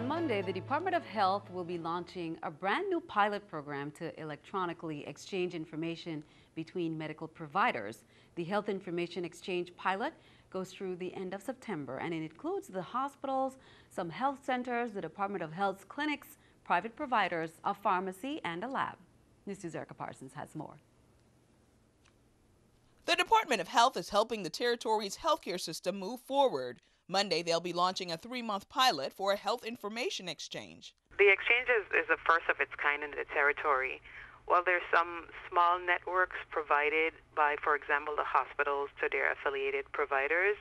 On Monday, the Department of Health will be launching a brand new pilot program to electronically exchange information between medical providers. The Health Information Exchange pilot goes through the end of September and it includes the hospitals, some health centers, the Department of Health's clinics, private providers, a pharmacy, and a lab. News News Erica Parsons has more. The Department of Health is helping the territory's healthcare system move forward. Monday, they'll be launching a three month pilot for a health information exchange. The exchange is, is the first of its kind in the territory. While there's some small networks provided by, for example, the hospitals to their affiliated providers,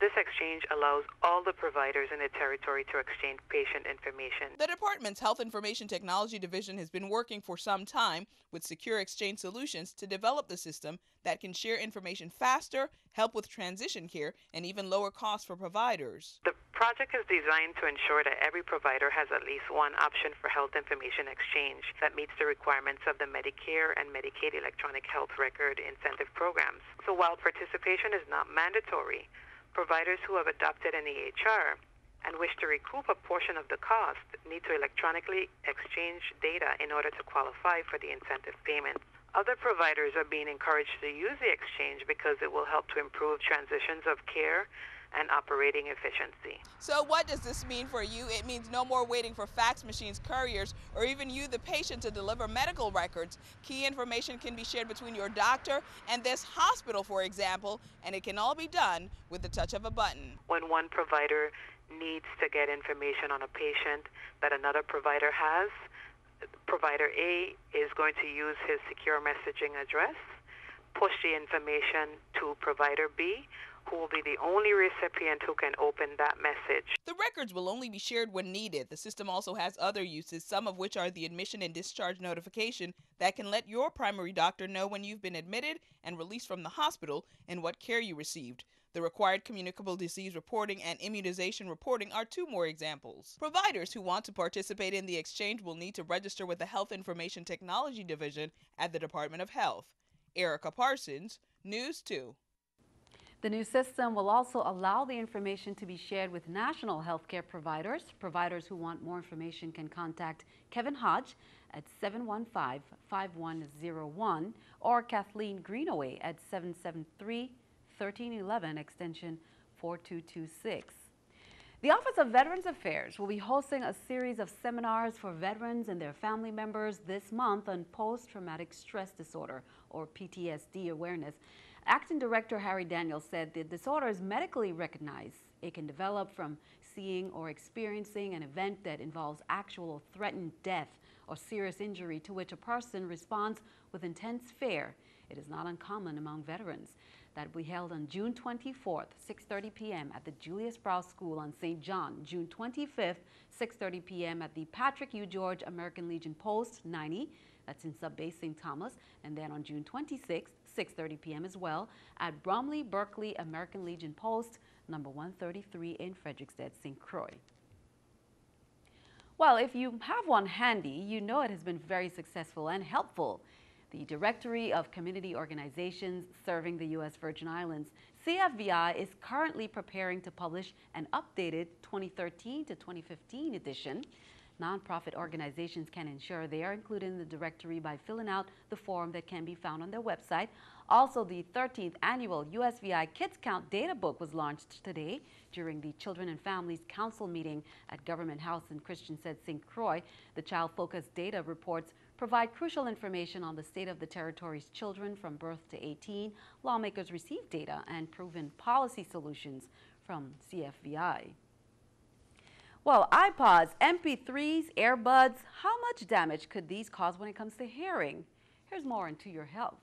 this exchange allows all the providers in the territory to exchange patient information. The department's Health Information Technology Division has been working for some time with Secure Exchange Solutions to develop the system that can share information faster, help with transition care, and even lower costs for providers. The project is designed to ensure that every provider has at least one option for health information exchange that meets the requirements of the Medicare and Medicaid electronic health record incentive programs. So while participation is not mandatory, Providers who have adopted an EHR and wish to recoup a portion of the cost need to electronically exchange data in order to qualify for the incentive payment. Other providers are being encouraged to use the exchange because it will help to improve transitions of care and operating efficiency. So what does this mean for you? It means no more waiting for fax machines, couriers, or even you, the patient, to deliver medical records. Key information can be shared between your doctor and this hospital, for example, and it can all be done with the touch of a button. When one provider needs to get information on a patient that another provider has, provider A is going to use his secure messaging address, push the information to provider B, who will be the only recipient who can open that message. The records will only be shared when needed. The system also has other uses, some of which are the admission and discharge notification that can let your primary doctor know when you've been admitted and released from the hospital and what care you received. The required communicable disease reporting and immunization reporting are two more examples. Providers who want to participate in the exchange will need to register with the Health Information Technology Division at the Department of Health. Erica Parsons, News 2. The new system will also allow the information to be shared with national healthcare providers. Providers who want more information can contact Kevin Hodge at 715-5101 or Kathleen Greenaway at 773-1311 extension 4226. The Office of Veterans Affairs will be hosting a series of seminars for veterans and their family members this month on post-traumatic stress disorder or PTSD awareness. Acting Director Harry Daniels said the disorder is medically recognized. It can develop from seeing or experiencing an event that involves actual or threatened death or serious injury to which a person responds with intense fear. It is not uncommon among veterans. That be held on June 24th, 6.30 p.m. at the Julius Brown School on St. John. June 25th, 6.30 p.m. at the Patrick U. George American Legion Post 90. That's in Sub-Base St. Thomas. And then on June 26th, 6.30 p.m. as well at Bromley Berkeley American Legion Post, number 133 in Frederiksted, St. Croix. Well, if you have one handy, you know it has been very successful and helpful. The Directory of Community Organizations Serving the U.S. Virgin Islands, CFVI, is currently preparing to publish an updated 2013 to 2015 edition. Nonprofit organizations can ensure they are included in the directory by filling out the form that can be found on their website. Also, the 13th annual USVI Kids Count Data Book was launched today during the Children and Families Council meeting at Government House in Christiansted St. Croix. The child-focused data reports provide crucial information on the state of the territory's children from birth to 18. Lawmakers receive data and proven policy solutions from CFVI. Well, iPods, MP3s, earbuds, how much damage could these cause when it comes to hearing? Here's more into your health.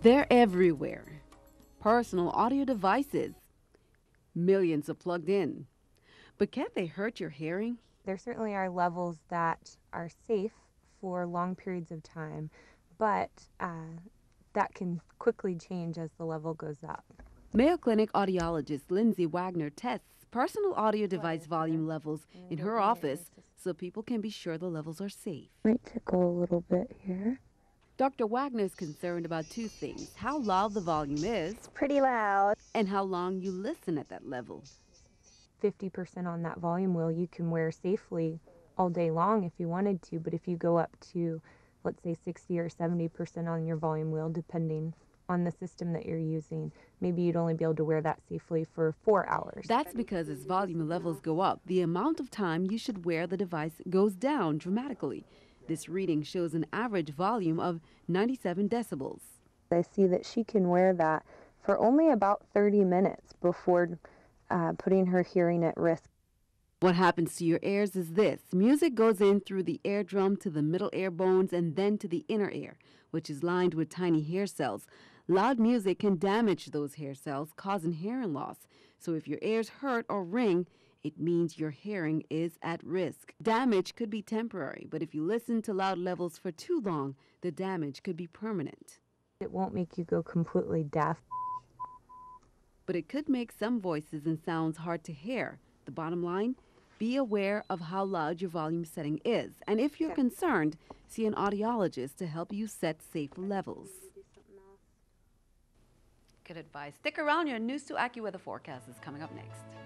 They're everywhere. Personal audio devices. Millions are plugged in. But can they hurt your hearing? There certainly are levels that are safe for long periods of time, but uh, that can quickly change as the level goes up. Mayo Clinic audiologist Lindsay Wagner tests personal audio device volume levels in her office so people can be sure the levels are safe. Might tickle a little bit here. Dr. Wagner is concerned about two things how loud the volume is Pretty loud. and how long you listen at that level. 50% on that volume wheel you can wear safely all day long if you wanted to, but if you go up to, let's say, 60 or 70% on your volume wheel, depending on the system that you're using, maybe you'd only be able to wear that safely for four hours. That's because as volume levels go up, the amount of time you should wear the device goes down dramatically. This reading shows an average volume of 97 decibels. I see that she can wear that for only about 30 minutes before uh, putting her hearing at risk. What happens to your ears is this music goes in through the eardrum to the middle ear bones and then to the inner ear, which is lined with tiny hair cells. Loud music can damage those hair cells, causing hearing loss. So if your ears hurt or ring, it means your hearing is at risk. Damage could be temporary, but if you listen to loud levels for too long, the damage could be permanent. It won't make you go completely deaf. But it could make some voices and sounds hard to hear. The bottom line be aware of how loud your volume setting is. And if you're concerned, see an audiologist to help you set safe levels. Good advice. Stick around. Your News 2 AccuWeather forecast is coming up next.